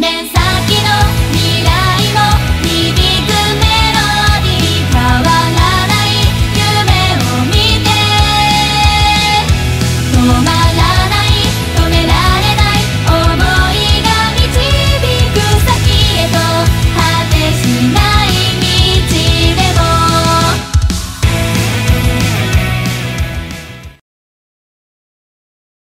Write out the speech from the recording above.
年